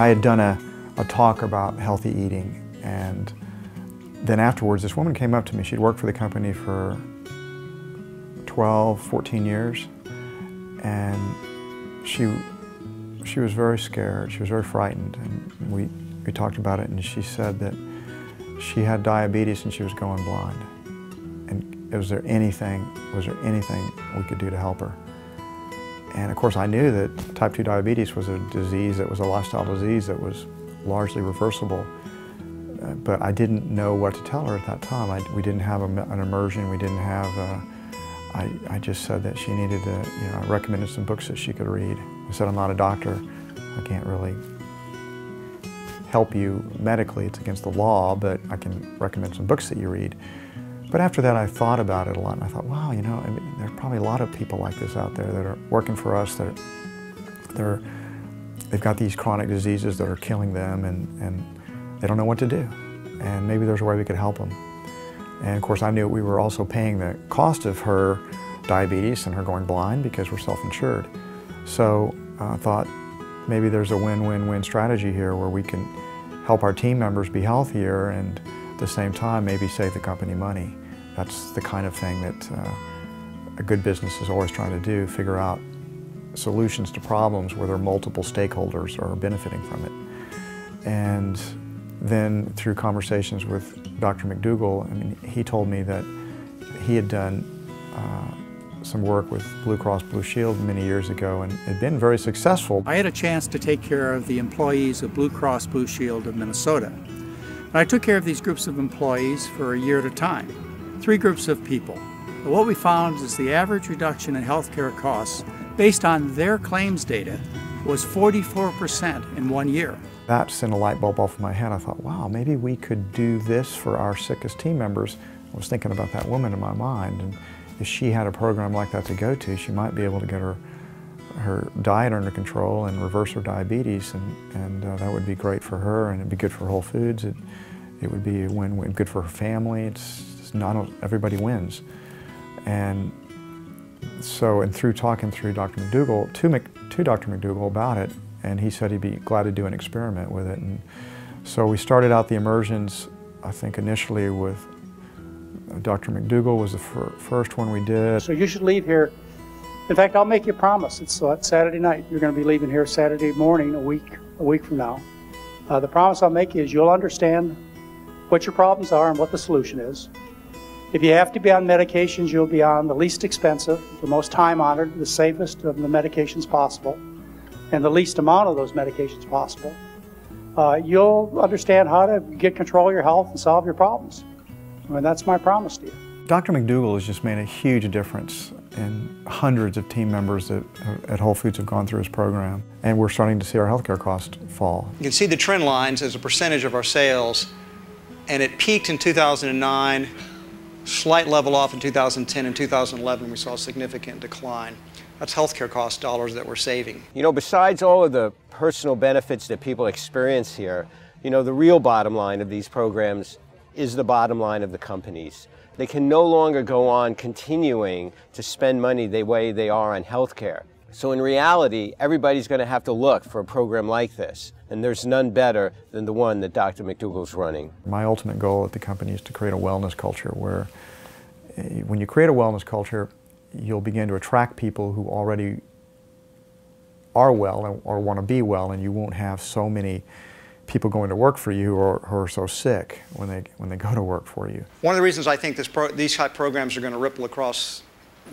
I had done a, a talk about healthy eating and then afterwards this woman came up to me. She'd worked for the company for 12, 14 years and she, she was very scared. She was very frightened and we, we talked about it and she said that she had diabetes and she was going blind. And was there anything, was there anything we could do to help her? And of course I knew that type 2 diabetes was a disease that was a lifestyle disease that was largely reversible. Uh, but I didn't know what to tell her at that time. I, we didn't have a, an immersion, we didn't have, a, I, I just said that she needed to, you know, I recommended some books that she could read. I said, I'm not a doctor, I can't really help you medically, it's against the law, but I can recommend some books that you read. But after that, I thought about it a lot, and I thought, wow, you know, I mean, there are probably a lot of people like this out there that are working for us, that are, they're, they've got these chronic diseases that are killing them, and, and they don't know what to do. And maybe there's a way we could help them. And of course, I knew we were also paying the cost of her diabetes and her going blind because we're self-insured. So uh, I thought maybe there's a win-win-win strategy here where we can help our team members be healthier and the same time maybe save the company money. That's the kind of thing that uh, a good business is always trying to do, figure out solutions to problems where there are multiple stakeholders are benefiting from it. And then through conversations with Dr. McDougall, I mean, he told me that he had done uh, some work with Blue Cross Blue Shield many years ago and had been very successful. I had a chance to take care of the employees of Blue Cross Blue Shield of Minnesota. I took care of these groups of employees for a year at a time three groups of people. But what we found is the average reduction in healthcare costs based on their claims data was 44% in one year. That sent a light bulb off my head. I thought, wow, maybe we could do this for our sickest team members. I was thinking about that woman in my mind, and if she had a program like that to go to, she might be able to get her her diet under control and reverse her diabetes, and, and uh, that would be great for her, and it'd be good for Whole Foods. It, it would be a win-win, good for her family. It's not everybody wins. And so, and through talking through Dr. McDougall, to, Mc, to Dr. McDougall about it, and he said he'd be glad to do an experiment with it. And so we started out the immersions, I think initially with uh, Dr. McDougall was the fir first one we did. So you should leave here. In fact, I'll make you a promise. It's uh, Saturday night. You're going to be leaving here Saturday morning, a week, a week from now. Uh, the promise I'll make you is you'll understand what your problems are and what the solution is. If you have to be on medications, you'll be on the least expensive, the most time honored, the safest of the medications possible, and the least amount of those medications possible. Uh, you'll understand how to get control of your health and solve your problems. I mean, that's my promise to you. Dr. McDougall has just made a huge difference and hundreds of team members that, uh, at Whole Foods have gone through his program. And we're starting to see our healthcare costs fall. You can see the trend lines as a percentage of our sales, and it peaked in 2009 slight level off in 2010 and 2011. We saw a significant decline. That's healthcare cost dollars that we're saving. You know, besides all of the personal benefits that people experience here, you know, the real bottom line of these programs is the bottom line of the companies. They can no longer go on continuing to spend money the way they are on healthcare. So in reality, everybody's going to have to look for a program like this, and there's none better than the one that Dr. McDougall's running. My ultimate goal at the company is to create a wellness culture where eh, when you create a wellness culture, you'll begin to attract people who already are well or want to be well, and you won't have so many people going to work for you who are, who are, so sick when they, when they go to work for you. One of the reasons I think these type programs are going to ripple across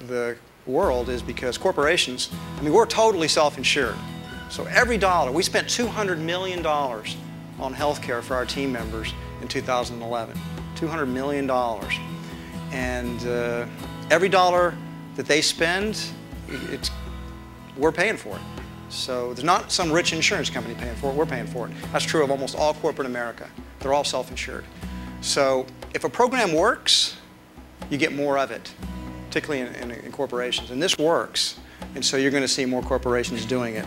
the world is because corporations, I mean, we're totally self-insured. So every dollar, we spent $200 million on health care for our team members in 2011. $200 million. And uh, every dollar that they spend, it's, we're paying for it. So there's not some rich insurance company paying for it, we're paying for it. That's true of almost all corporate America. They're all self-insured. So if a program works, you get more of it particularly in, in, in corporations. And this works, and so you're going to see more corporations doing it.